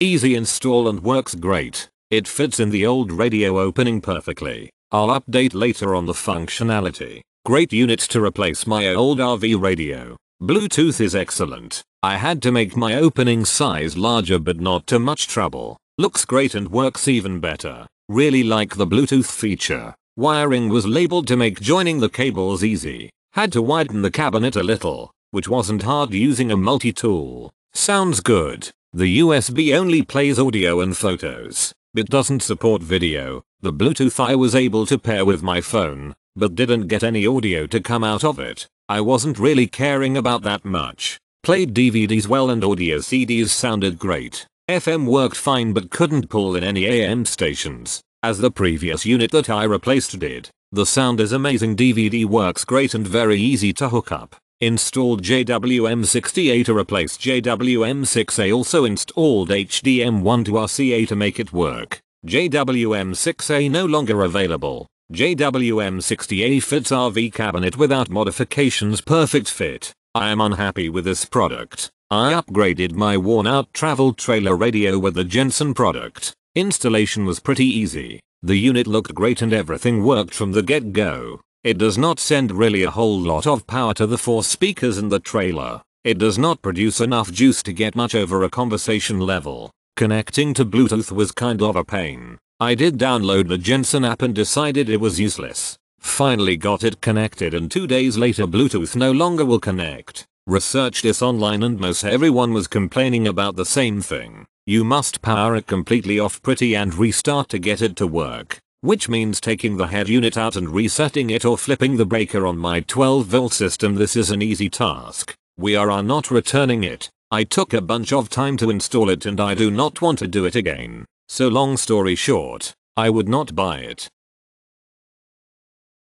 Easy install and works great. It fits in the old radio opening perfectly. I'll update later on the functionality. Great unit to replace my old RV radio. Bluetooth is excellent. I had to make my opening size larger but not too much trouble. Looks great and works even better. Really like the Bluetooth feature. Wiring was labeled to make joining the cables easy. Had to widen the cabinet a little, which wasn't hard using a multi-tool. Sounds good. The USB only plays audio and photos. It doesn't support video. The Bluetooth I was able to pair with my phone, but didn't get any audio to come out of it. I wasn't really caring about that much. Played DVDs well and audio CDs sounded great. FM worked fine but couldn't pull in any AM stations, as the previous unit that I replaced did. The sound is amazing DVD works great and very easy to hook up. Installed JWM68 to replace JWM6A also installed HDMI to RCA to make it work. JWM6A no longer available. JWM60A fits RV cabinet without modifications perfect fit. I am unhappy with this product. I upgraded my worn out travel trailer radio with the Jensen product. Installation was pretty easy. The unit looked great and everything worked from the get go. It does not send really a whole lot of power to the four speakers in the trailer. It does not produce enough juice to get much over a conversation level. Connecting to Bluetooth was kind of a pain. I did download the Jensen app and decided it was useless. Finally got it connected and two days later Bluetooth no longer will connect. Researched this online and most everyone was complaining about the same thing. You must power it completely off pretty and restart to get it to work. Which means taking the head unit out and resetting it or flipping the breaker on my 12 volt system this is an easy task. We are, are not returning it. I took a bunch of time to install it and I do not want to do it again. So long story short, I would not buy it.